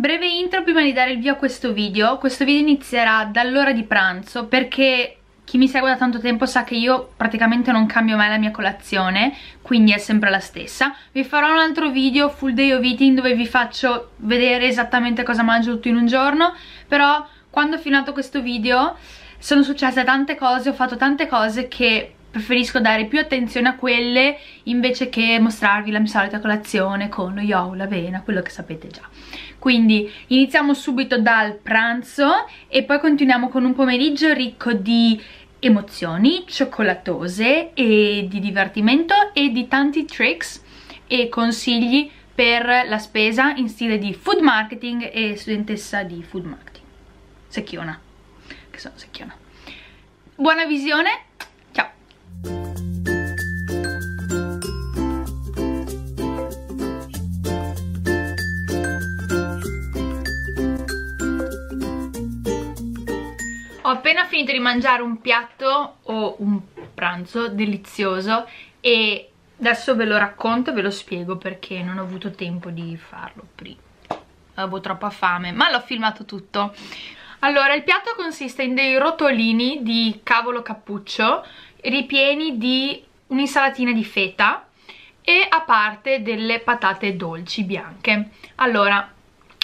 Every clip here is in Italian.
Breve intro prima di dare il via a questo video, questo video inizierà dall'ora di pranzo perché chi mi segue da tanto tempo sa che io praticamente non cambio mai la mia colazione, quindi è sempre la stessa. Vi farò un altro video full day of eating dove vi faccio vedere esattamente cosa mangio tutto in un giorno, però quando ho finito questo video sono successe tante cose, ho fatto tante cose che preferisco dare più attenzione a quelle invece che mostrarvi la mia solita colazione con lo yo, l'avena, quello che sapete già. Quindi iniziamo subito dal pranzo e poi continuiamo con un pomeriggio ricco di emozioni cioccolatose e di divertimento e di tanti tricks e consigli per la spesa in stile di food marketing e studentessa di food marketing. Secchiona che sono secchiona. Buona visione Ho appena finito di mangiare un piatto o un pranzo delizioso e adesso ve lo racconto e ve lo spiego perché non ho avuto tempo di farlo prima. Avevo troppa fame, ma l'ho filmato tutto. Allora, il piatto consiste in dei rotolini di cavolo cappuccio ripieni di un'insalatina di feta e a parte delle patate dolci bianche. Allora,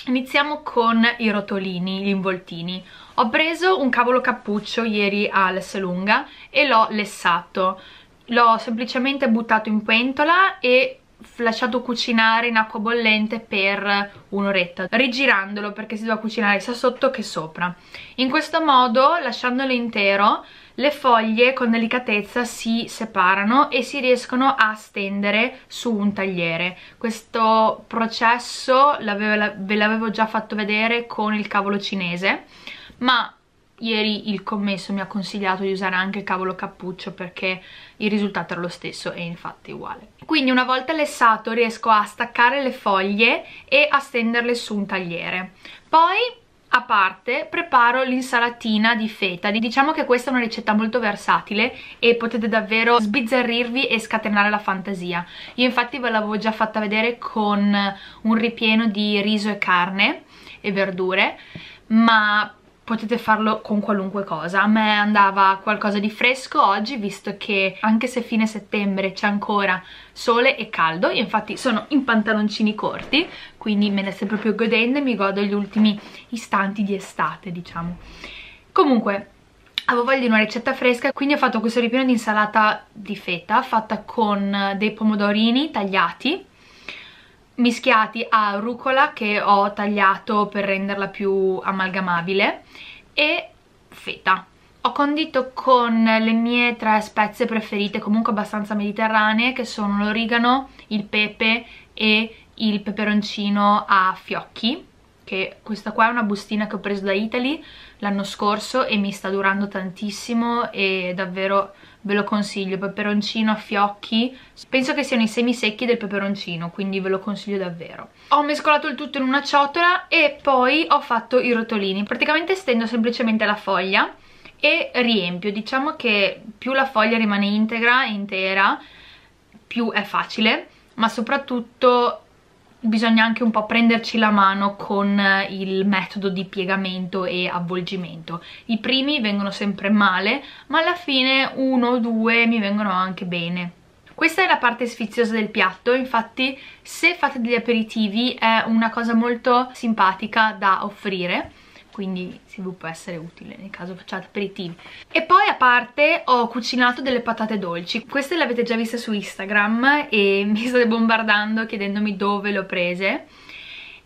iniziamo con i rotolini, gli involtini. Ho preso un cavolo cappuccio ieri all'Esselunga e l'ho lessato. L'ho semplicemente buttato in pentola e lasciato cucinare in acqua bollente per un'oretta rigirandolo perché si deve cucinare sia sotto che sopra in questo modo lasciandolo intero le foglie con delicatezza si separano e si riescono a stendere su un tagliere. Questo processo ve l'avevo già fatto vedere con il cavolo cinese ma ieri il commesso mi ha consigliato di usare anche il cavolo cappuccio perché il risultato era lo stesso e infatti uguale. Quindi una volta lessato riesco a staccare le foglie e a stenderle su un tagliere. Poi a parte preparo l'insalatina di feta. Diciamo che questa è una ricetta molto versatile e potete davvero sbizzarrirvi e scatenare la fantasia. Io infatti ve l'avevo già fatta vedere con un ripieno di riso e carne e verdure ma potete farlo con qualunque cosa. A me andava qualcosa di fresco oggi visto che anche se fine settembre c'è ancora sole e caldo io infatti sono in pantaloncini corti quindi me ne sto proprio godendo e mi godo gli ultimi istanti di estate diciamo. Comunque avevo voglia di una ricetta fresca quindi ho fatto questo ripieno di insalata di feta fatta con dei pomodorini tagliati mischiati a rucola che ho tagliato per renderla più amalgamabile e feta. Ho condito con le mie tre spezie preferite comunque abbastanza mediterranee che sono l'origano, il pepe e il peperoncino a fiocchi che questa qua è una bustina che ho preso da Italy l'anno scorso e mi sta durando tantissimo e davvero ve lo consiglio, peperoncino a fiocchi penso che siano i semi secchi del peperoncino quindi ve lo consiglio davvero. Ho mescolato il tutto in una ciotola e poi ho fatto i rotolini. Praticamente stendo semplicemente la foglia e riempio. Diciamo che più la foglia rimane integra, intera più è facile ma soprattutto bisogna anche un po' prenderci la mano con il metodo di piegamento e avvolgimento. I primi vengono sempre male ma alla fine uno o due mi vengono anche bene. Questa è la parte sfiziosa del piatto, infatti se fate degli aperitivi è una cosa molto simpatica da offrire quindi si può essere utile nel caso facciate aperitivi e poi a parte ho cucinato delle patate dolci. Queste le avete già viste su Instagram e mi state bombardando chiedendomi dove le ho prese.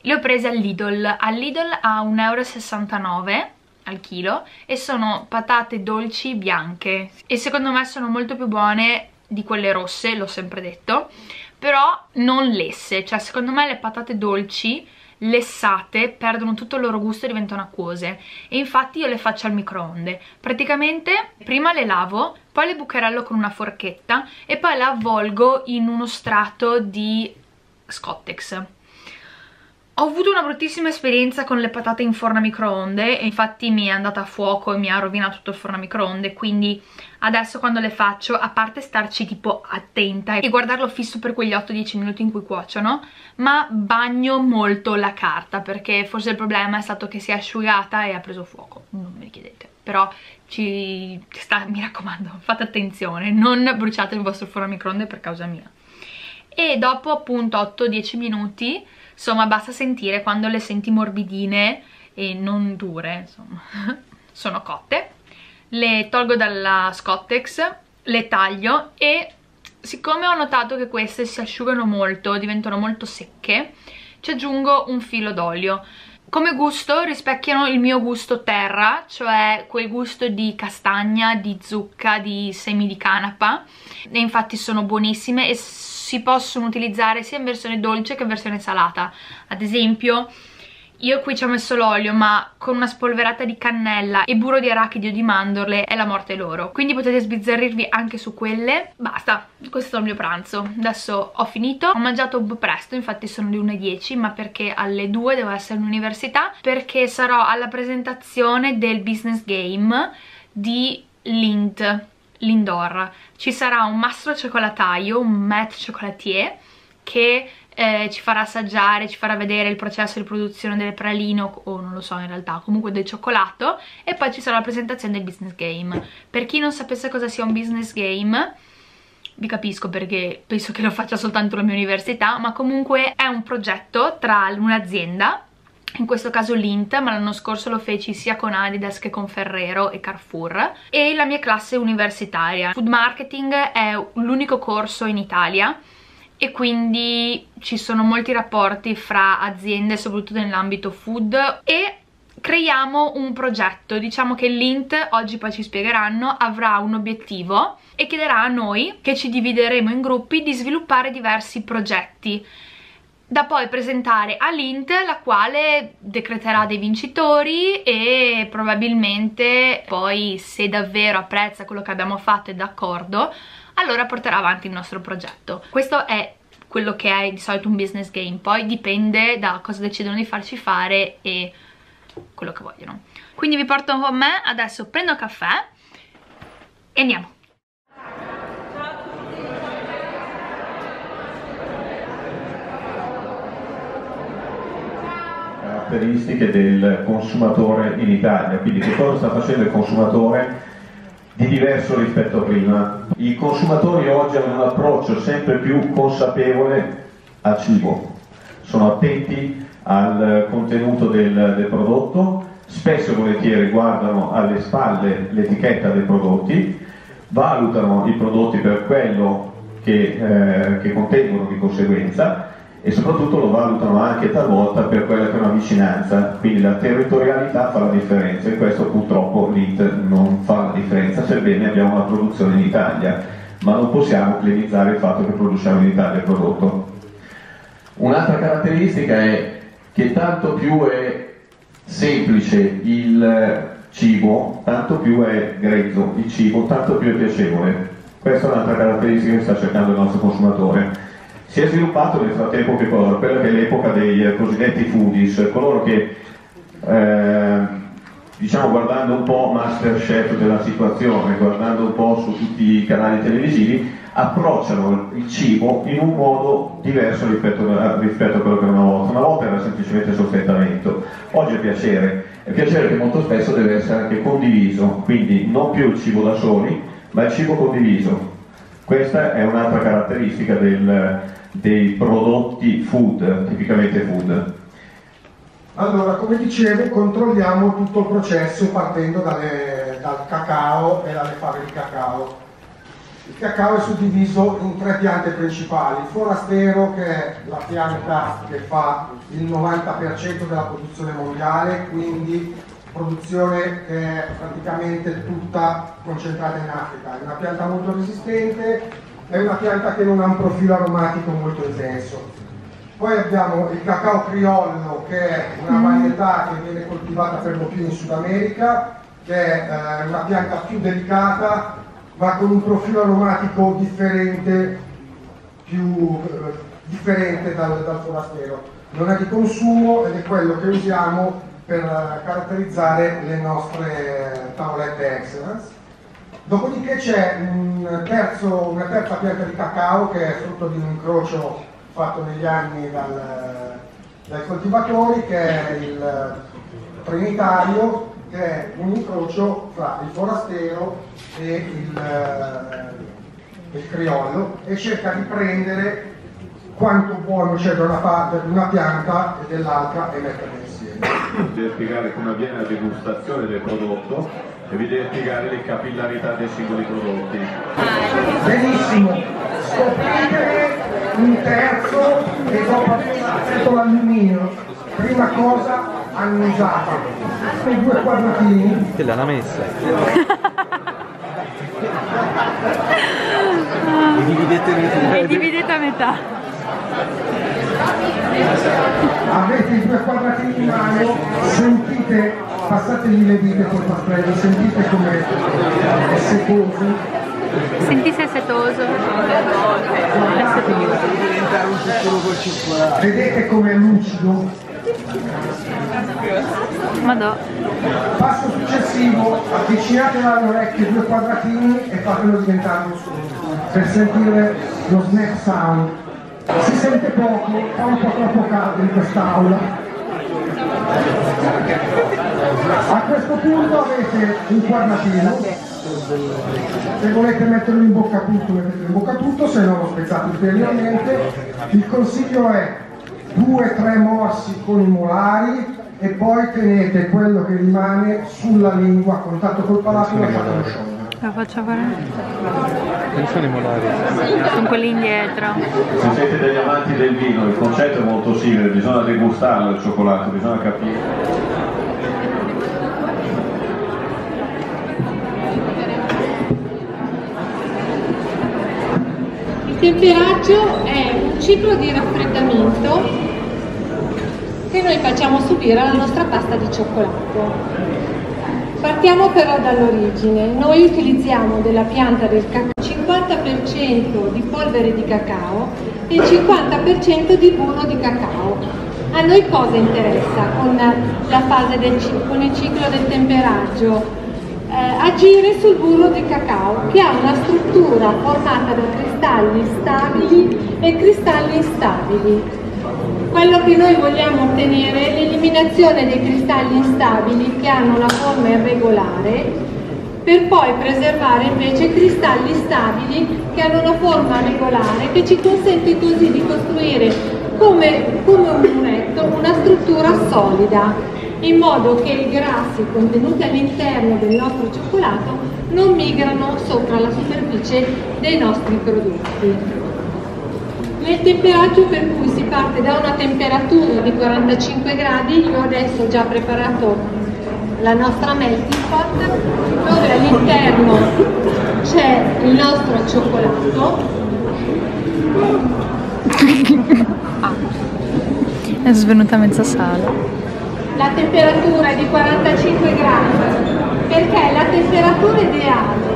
Le ho prese all'Idol all'Idol a 1,69€ al chilo e sono patate dolci bianche. E secondo me sono molto più buone di quelle rosse, l'ho sempre detto però non lesse, cioè secondo me le patate dolci lessate perdono tutto il loro gusto e diventano acquose. E infatti io le faccio al microonde. Praticamente prima le lavo poi le bucherello con una forchetta e poi le avvolgo in uno strato di Scottex Ho avuto una bruttissima esperienza con le patate in forno a microonde e infatti mi è andata a fuoco e mi ha rovinato tutto il forno a microonde quindi adesso quando le faccio, a parte starci tipo attenta e guardarlo fisso per quegli 8-10 minuti in cui cuociono ma bagno molto la carta perché forse il problema è stato che si è asciugata e ha preso fuoco, non me ne chiedete però ci sta, mi raccomando, fate attenzione, non bruciate il vostro forno a microonde per causa mia. E dopo appunto 8-10 minuti insomma basta sentire quando le senti morbidine e non dure insomma. Sono cotte. Le tolgo dalla Scottex le taglio e siccome ho notato che queste si asciugano molto diventano molto secche ci aggiungo un filo d'olio. Come gusto rispecchiano il mio gusto terra, cioè quel gusto di castagna, di zucca, di semi di canapa. E infatti sono buonissime e si possono utilizzare sia in versione dolce che in versione salata. Ad esempio io qui ci ho messo l'olio ma con una spolverata di cannella e burro di arachidi o di mandorle è la morte loro. Quindi potete sbizzarrirvi anche su quelle. Basta, questo è il mio pranzo. Adesso ho finito, ho mangiato un po' presto infatti sono le 1.10 ma perché alle 2 devo essere all'università perché sarò alla presentazione del business game di Lint l'indoor ci sarà un mastro cioccolataio, un Matt Chocolatier che eh, ci farà assaggiare, ci farà vedere il processo di produzione delle praline o, o non lo so in realtà, comunque del cioccolato e poi ci sarà la presentazione del business game. Per chi non sapesse cosa sia un business game vi capisco perché penso che lo faccia soltanto la mia università, ma comunque è un progetto tra un'azienda in questo caso l'Int, ma l'anno scorso lo feci sia con Adidas che con Ferrero e Carrefour, e la mia classe universitaria. Food Marketing è l'unico corso in Italia. E quindi ci sono molti rapporti fra aziende, soprattutto nell'ambito food, e creiamo un progetto, diciamo che l'Int, oggi poi ci spiegheranno, avrà un obiettivo e chiederà a noi, che ci divideremo in gruppi, di sviluppare diversi progetti da poi presentare all'Int la quale decreterà dei vincitori e probabilmente poi se davvero apprezza quello che abbiamo fatto e d'accordo allora porterà avanti il nostro progetto. Questo è quello che è di solito un business game poi dipende da cosa decidono di farci fare e quello che vogliono. Quindi vi porto con me adesso prendo caffè e andiamo caratteristiche del consumatore in Italia, quindi che cosa sta facendo il consumatore di diverso rispetto a prima. I consumatori oggi hanno un approccio sempre più consapevole al cibo, sono attenti al contenuto del, del prodotto, spesso e volentieri guardano alle spalle l'etichetta dei prodotti, valutano i prodotti per quello che, eh, che contengono di conseguenza e soprattutto lo valutano anche talvolta per quella che è una vicinanza, quindi la territorialità fa la differenza e questo purtroppo l'IT non fa la differenza, sebbene abbiamo una produzione in Italia, ma non possiamo clemizzare il fatto che produciamo in Italia il prodotto. Un'altra caratteristica è che tanto più è semplice il cibo, tanto più è grezzo il cibo, tanto più è piacevole. Questa è un'altra caratteristica che sta cercando il nostro consumatore si è sviluppato nel frattempo che cosa? Quella che è l'epoca dei eh, cosiddetti foodies, coloro che eh, diciamo guardando un po' Masterchef della situazione, guardando un po' su tutti i canali televisivi, approcciano il cibo in un modo diverso rispetto rispetto a quello che era una volta. Una volta era semplicemente sostentamento, oggi è piacere, è piacere che molto spesso deve essere anche condiviso, quindi non più il cibo da soli, ma il cibo condiviso. Questa è un'altra caratteristica del, dei prodotti food, tipicamente food? Allora, come dicevo, controlliamo tutto il processo partendo dalle, dal cacao e dalle fave di cacao. Il cacao è suddiviso in tre piante principali, il forastero che è la pianta che fa il 90% della produzione mondiale, quindi produzione che è praticamente tutta concentrata in Africa, è una pianta molto resistente, è una pianta che non ha un profilo aromatico molto intenso. Poi abbiamo il cacao criollo che è una varietà che viene coltivata per lo più in Sud America, che è eh, una pianta più delicata ma con un profilo aromatico differente, più, eh, differente dal, dal forastero. non è di consumo ed è quello che usiamo per caratterizzare le nostre tavolette excellence. Dopodiché c'è un terzo, una terza pianta di cacao che è frutto di un incrocio fatto negli anni dal, dai coltivatori che è il trinitario che è un incrocio fra il forastero e il, il criollo e cerca di prendere quanto buono c'è da una parte di una pianta e dell'altra e metterle insieme. Deve spiegare come avviene la degustazione del prodotto e vi spiegare le capillarità dei singoli prodotti. Benissimo, scoprite un terzo e dopo aver fatto l'alluminio, prima cosa annusata, quei due quadratini. Te l'hanno messa. E dividete E dividete a metà. avete i due quadratini in mano, sentite, passategli le dita col pastello, sentite come è secoso, Senti se è setoso. vedete come è lucido. Madò. Passo successivo, avvicinate all'orecchio i due quadratini e fatelo diventare un suono, per sentire lo snack sound. Si sente poco, fa un po' troppo caldo in quest'aula. A questo punto avete un quadratino, se volete metterlo in bocca tutto mettete in bocca tutto, se no lo spezzate ulteriormente. Il consiglio è 2-3 morsi con i molari e poi tenete quello che rimane sulla lingua a contatto col palato e lasciatelo sciogliere. La faccio fare? Non sono i molari. Con quelli indietro. Se siete degli amanti del vino, il concetto è molto simile, bisogna degustarlo il cioccolato, bisogna capire. Temperaggio è un ciclo di raffreddamento che noi facciamo subire alla nostra pasta di cioccolato. Partiamo però dall'origine. Noi utilizziamo della pianta del cacao 50% di polvere di cacao e il 50% di burro di cacao. A noi cosa interessa con fase del con il ciclo del temperaggio? Eh, agire sul burro di cacao che ha una struttura formata da cristalli stabili e cristalli instabili. Quello che noi vogliamo ottenere è l'eliminazione dei cristalli instabili che hanno la forma irregolare per poi preservare invece cristalli stabili che hanno una forma regolare che ci consente così di costruire come, come un muretto una struttura solida in modo che i grassi contenuti all'interno del nostro cioccolato non migrano sopra la superficie dei nostri prodotti. Nel temperaggio per cui si parte da una temperatura di 45 gradi, io adesso ho già preparato la nostra melting pot dove all'interno c'è il nostro cioccolato È svenuta mezza sala. La temperatura è di 45 gradi perché è la temperatura ideale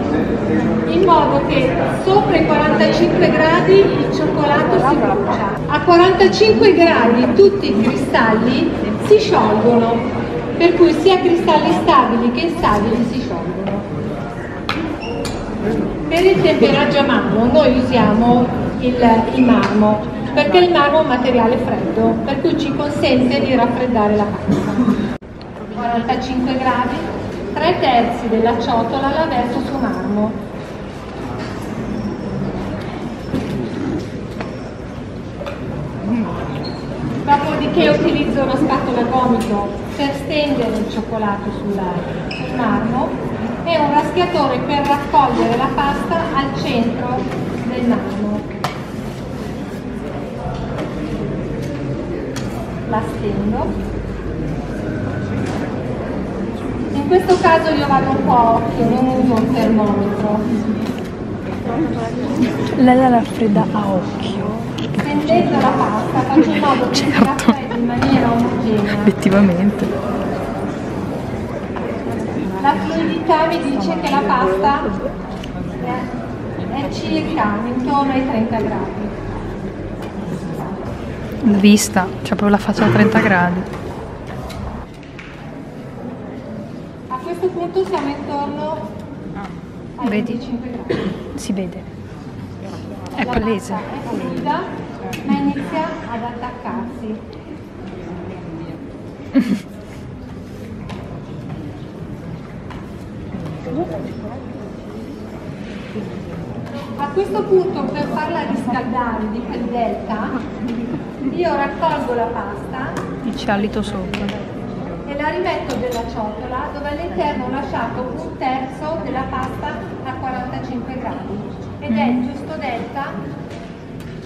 in modo che sopra i 45 gradi il cioccolato si brucia. A 45 gradi tutti i cristalli si sciolgono per cui sia cristalli stabili che instabili si sciolgono. Per il temperaggio a mano noi usiamo il, il marmo perché il marmo è un materiale freddo per cui ci consente di raffreddare la pasta 45 gradi, tre terzi della ciotola la verso su marmo. Dopodiché utilizzo una scatola a gomito per stendere il cioccolato sul marmo e un raschiatore per raccogliere la pasta al centro del marmo. La stendo. Questo caso io vado un po' a occhio, non uso un termometro. Lei la raffredda a occhio. Stendendo la pasta faccio in modo che si Certo. raffreddi in maniera omogenea. Effettivamente. La fluidità mi dice che la pasta è, circa intorno ai 30 gradi. vista, c'è proprio la faccia a 30 gradi. Punto siamo intorno ai Vedi? 25 gradi. Si vede. È palese. È fluida, ma inizia ad attaccarsi. A questo punto per farla riscaldare di quel delta io raccolgo la pasta Il cialito sopra. E la rimetto nella ciotola dove all'interno ho lasciato un terzo della pasta a 45 gradi ed è il giusto delta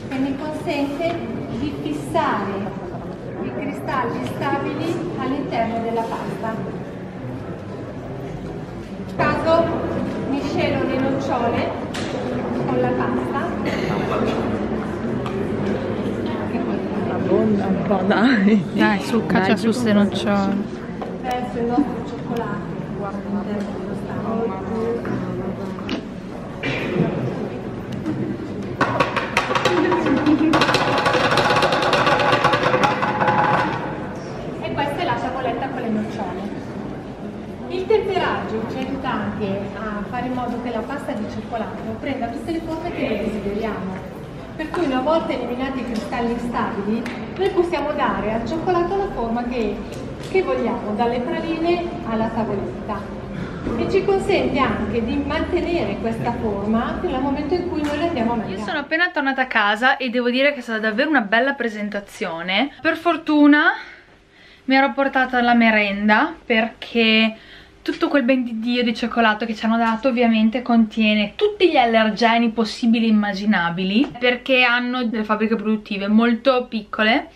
che mi consente di fissare i cristalli stabili all'interno della pasta. In caso miscelo le nocciole con la pasta. Abbonda un po', dai. Dai, su ste nocciole. verso il nostro cioccolato all'interno dello stavo. E questa è la savoletta con le nocciole. Il temperaggio ci aiuta anche a fare in modo che la pasta di cioccolato prenda tutte le forme che noi desideriamo. Per cui una volta eliminati i cristalli instabili, noi possiamo dare al cioccolato la forma che, che vogliamo, dalle praline alla tavoletta. E ci consente anche di mantenere questa forma nel momento in cui noi la andiamo a Io mangiare. sono appena tornata a casa e devo dire che è stata davvero una bella presentazione. Per fortuna mi ero portata la merenda perché tutto quel ben di Dio di cioccolato che ci hanno dato ovviamente contiene tutti gli allergeni possibili e immaginabili perché hanno delle fabbriche produttive molto piccole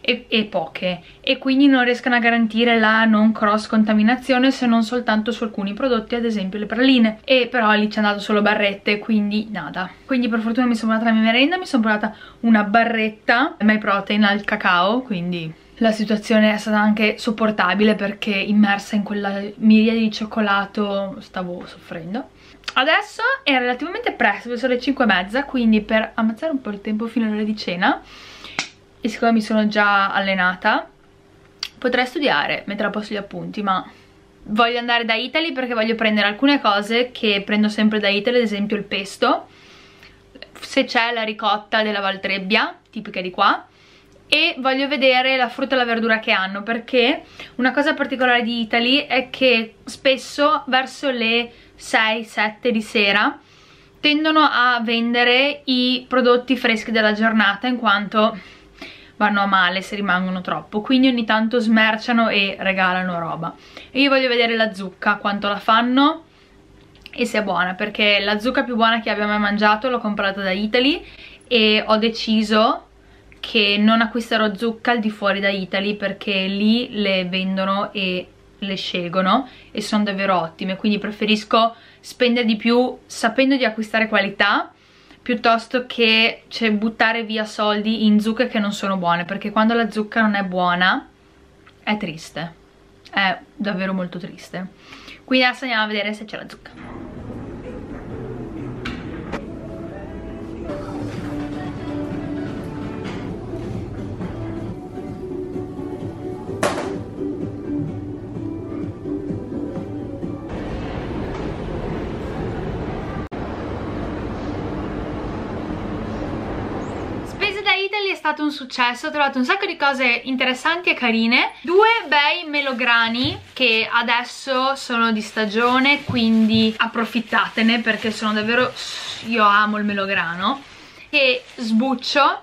e, e poche e quindi non riescono a garantire la non cross contaminazione se non soltanto su alcuni prodotti ad esempio le praline. E però lì ci hanno dato solo barrette quindi nada. Quindi per fortuna mi sono portata la mia merenda mi sono portata una barretta My Protein al cacao quindi la situazione è stata anche sopportabile perché immersa in quella miriade di cioccolato stavo soffrendo. Adesso è relativamente presto, sono le 5 e mezza quindi per ammazzare un po' il tempo fino all'ora di cena e siccome mi sono già allenata potrei studiare, mettere a posto gli appunti ma voglio andare da Italy perché voglio prendere alcune cose che prendo sempre da Italy ad esempio il pesto. Se c'è la ricotta della Valtrebbia tipica di qua e voglio vedere la frutta e la verdura che hanno perché una cosa particolare di Italy è che spesso verso le 6-7 di sera tendono a vendere i prodotti freschi della giornata in quanto vanno a male se rimangono troppo. Quindi ogni tanto smerciano e regalano roba. E io voglio vedere la zucca quanto la fanno e se è buona perché la zucca più buona che abbia mai mangiato l'ho comprata da Italy e ho deciso che non acquisterò zucca al di fuori da Italy perché lì le vendono e le scelgono e sono davvero ottime. Quindi preferisco spendere di più sapendo di acquistare qualità piuttosto che cioè, buttare via soldi in zucche che non sono buone perché quando la zucca non è buona è triste. È davvero molto triste. Quindi adesso andiamo a vedere se c'è la zucca è stato un successo, ho trovato un sacco di cose interessanti e carine. Due bei melograni che adesso sono di stagione, quindi approfittatene perché sono davvero... io amo il melograno. E sbuccio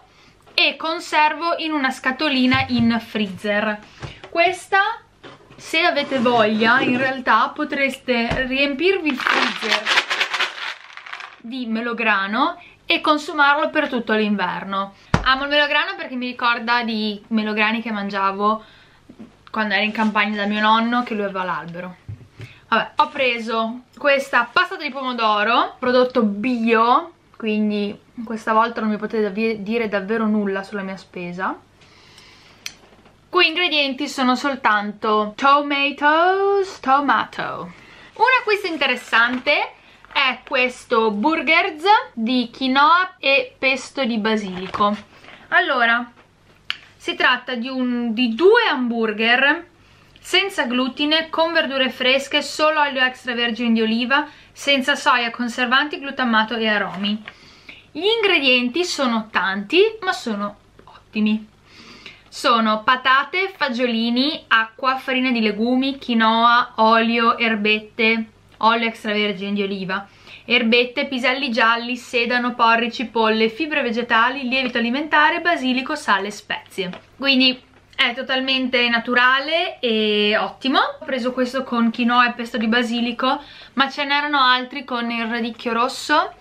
e conservo in una scatolina in freezer. Questa, se avete voglia, in realtà potreste riempirvi il freezer di melograno e consumarlo per tutto l'inverno. Amo il melograno perché mi ricorda di melograni che mangiavo quando ero in campagna da mio nonno che lui aveva l'albero. Vabbè, ho preso questa pasta di pomodoro, prodotto bio, quindi questa volta non mi potete dire davvero nulla sulla mia spesa. Qui ingredienti sono soltanto tomatoes, tomato. Un acquisto interessante è questo burgers di quinoa e pesto di basilico allora si tratta di, un, di due hamburger senza glutine, con verdure fresche, solo olio extravergine di oliva, senza soia, conservanti, glutamato e aromi. Gli ingredienti sono tanti, ma sono ottimi. Sono patate, fagiolini, acqua, farina di legumi, quinoa, olio, erbette, olio extravergine di oliva, erbette, piselli gialli, sedano, porri, cipolle, fibre vegetali, lievito alimentare, basilico, sale e spezie. Quindi è totalmente naturale e ottimo. Ho preso questo con quinoa e pesto di basilico ma ce n'erano altri con il radicchio rosso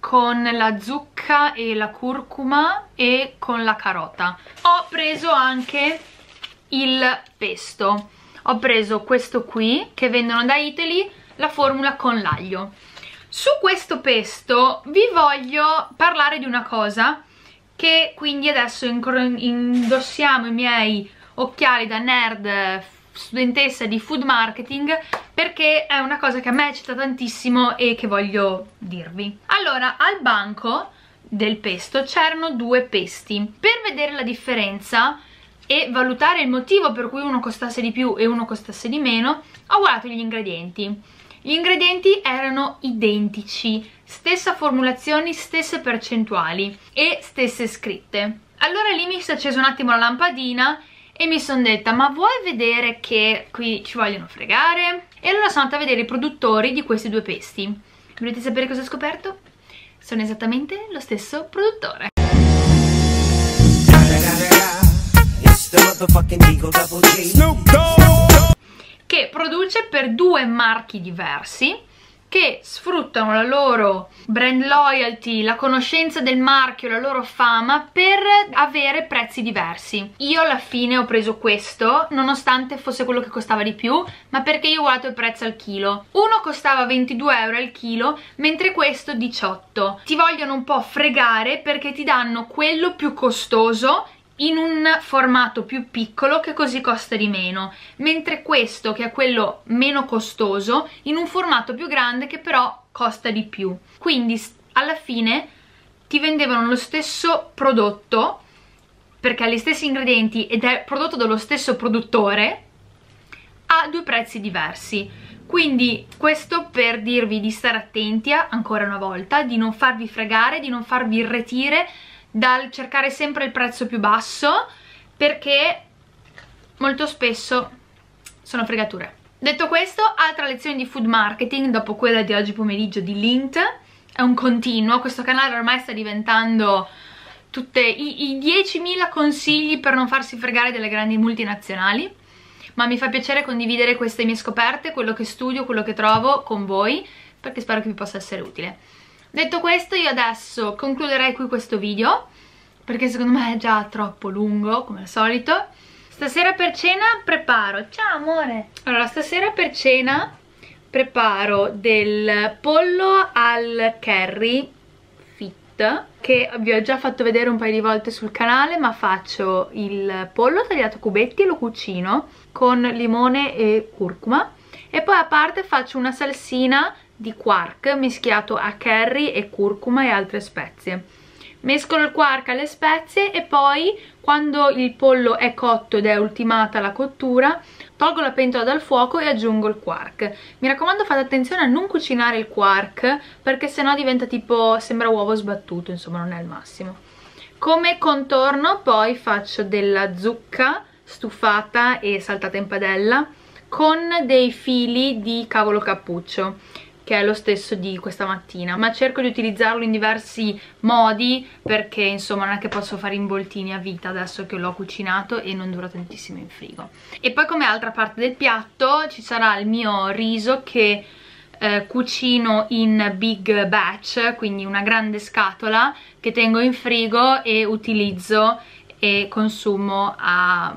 con la zucca e la curcuma e con la carota. Ho preso anche il pesto. Ho preso questo qui che vendono da Italy la formula con l'aglio su questo pesto vi voglio parlare di una cosa che quindi adesso indossiamo i miei occhiali da nerd studentessa di food marketing perché è una cosa che a me eccita tantissimo e che voglio dirvi. Allora, al banco del pesto c'erano due pesti. Per vedere la differenza e valutare il motivo per cui uno costasse di più e uno costasse di meno, ho guardato gli ingredienti. Gli ingredienti erano identici, stessa formulazione, stesse percentuali e stesse scritte. Allora lì mi si è accesa un attimo la lampadina e mi sono detta ma vuoi vedere che qui ci vogliono fregare? E allora sono andata a vedere i produttori di questi due pesti. Volete sapere cosa ho scoperto? Sono esattamente lo stesso produttore. Che produce per due marchi diversi che sfruttano la loro brand loyalty, la conoscenza del marchio, la loro fama per avere prezzi diversi. Io alla fine ho preso questo, nonostante fosse quello che costava di più, ma perché io ho guardato il prezzo al chilo. Uno costava 22 euro al chilo, mentre questo 18. Ti vogliono un po' fregare perché ti danno quello più costoso in un formato più piccolo che così costa di meno mentre questo che è quello meno costoso in un formato più grande che però costa di più. Quindi alla fine ti vendevano lo stesso prodotto perché ha gli stessi ingredienti ed è prodotto dallo stesso produttore a due prezzi diversi. Quindi questo per dirvi di stare attenti ancora una volta di non farvi fregare, di non farvi irretire dal cercare sempre il prezzo più basso perché molto spesso sono fregature. Detto questo, altra lezione di food marketing dopo quella di oggi pomeriggio di Lint è un continuo, questo canale ormai sta diventando tutti i, i 10.000 consigli per non farsi fregare delle grandi multinazionali ma mi fa piacere condividere queste mie scoperte, quello che studio, quello che trovo con voi perché spero che vi possa essere utile. Detto questo io adesso concluderei qui questo video perché secondo me è già troppo lungo come al solito. Stasera per cena preparo, ciao amore. Allora stasera per cena preparo del pollo al curry fit che vi ho già fatto vedere un paio di volte sul canale ma faccio il pollo tagliato a cubetti e lo cucino con limone e curcuma. E poi a parte faccio una salsina di quark mischiato a curry e curcuma e altre spezie. Mescolo il quark alle spezie e poi quando il pollo è cotto ed è ultimata la cottura tolgo la pentola dal fuoco e aggiungo il quark. Mi raccomando fate attenzione a non cucinare il quark perché sennò diventa tipo sembra uovo sbattuto insomma non è il massimo. Come contorno poi faccio della zucca stufata e saltata in padella con dei fili di cavolo cappuccio che è lo stesso di questa mattina ma cerco di utilizzarlo in diversi modi perché insomma non è che posso fare involtini a vita adesso che l'ho cucinato e non dura tantissimo in frigo. E poi come altra parte del piatto ci sarà il mio riso che eh, cucino in big batch quindi una grande scatola che tengo in frigo e utilizzo e consumo a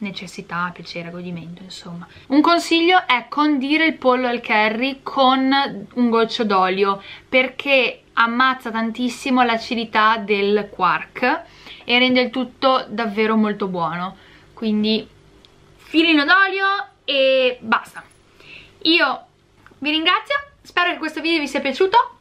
necessità, piacere, godimento, insomma. Un consiglio è condire il pollo al curry con un goccio d'olio perché ammazza tantissimo l'acidità del quark e rende il tutto davvero molto buono. Quindi filino d'olio e basta. Io vi ringrazio, spero che questo video vi sia piaciuto